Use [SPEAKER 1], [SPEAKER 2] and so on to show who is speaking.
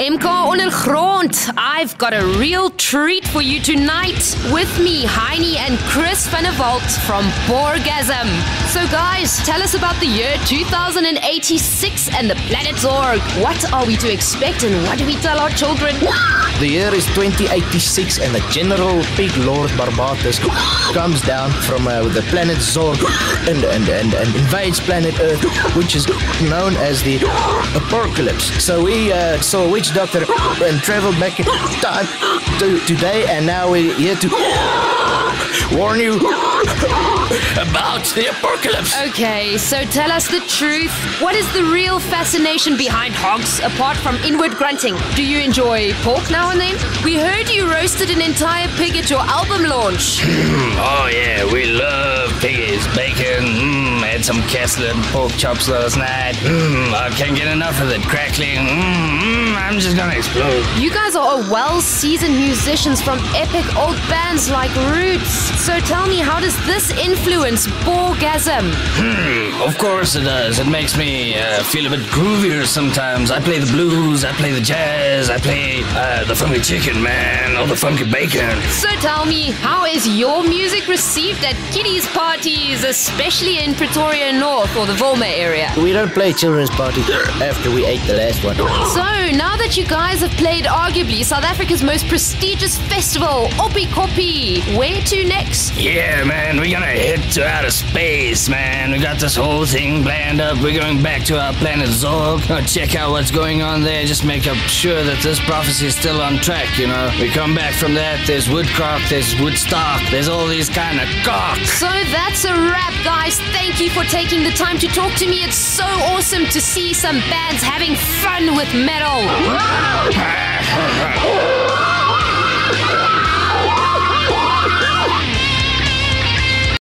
[SPEAKER 1] MK Ondergrond. I've got a real treat for you tonight. With me, Heini and Chris van der Walt from Boargazm. So, guys, tell us about the year 2086 and the planet Zorg. What are we to expect and what do we tell our children?
[SPEAKER 2] The year is 2086 and the General Big Lord Barbatus comes down from uh, the planet Zorg and, and, and, and invades planet Earth, which is known as the Aporkalypse. So we uh, saw a witch doctor and traveled back in time to today, and now we're here to warn you about the Aporkalypse.
[SPEAKER 1] Okay, so tell us the truth. What is the real fascination behind hogs apart from inward grunting? Do you enjoy pork now and then? We heard you roasted an entire pig at your album launch.
[SPEAKER 3] Oh yeah, we love piggies, bacon, had some Kassler pork chops last night. Mmm, I can't get enough of it, crackling, mmm, mm, I'm just gonna explode.
[SPEAKER 1] You guys are well seasoned musicians from epic old bands like Roots. So tell me, how does this influence Boargazm?
[SPEAKER 3] Hmm, of course it does. It makes me uh, feel a bit groovier sometimes. I play the blues, I play the jazz, I play uh, the funky chicken, man, or the funky bacon.
[SPEAKER 1] So tell me, how is your music received at kiddies parties, especially in Pretoria North or the Volma area?
[SPEAKER 2] We don't play children's parties after we ate the last one.
[SPEAKER 1] So, now that you guys have played arguably South Africa's most prestigious festival, Oppikoppi, where to next?
[SPEAKER 3] Yeah, man, we're gonna head to outer space, man. We got this whole thing planned up. We're going back to our planet Zorg. Gonna check out what's going on there, just make up sure that this prophecy is still on track, you know. We come back from that, there's Woodcock, there's Woodstock, there's all these kind of cock.
[SPEAKER 1] So that's a wrap, guys. Thank you for taking the time to talk to me. It's so awesome to see some bands having fun with metal.